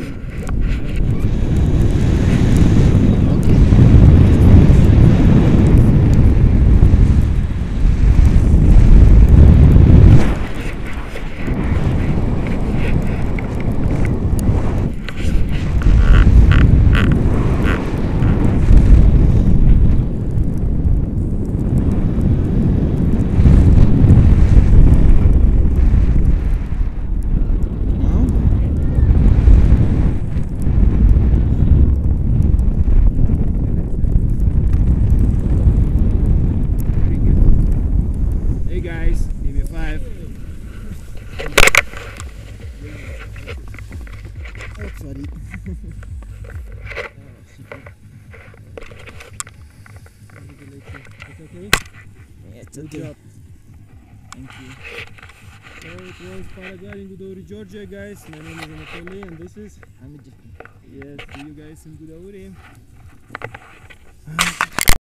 you five. Oh, sorry. Okay? Yeah, it's Good okay. job. Thank you. So it was paragliding Gudauri, Georgia, guys. My name is Anatoly, and this is different. yes. See you guys in Gudauri.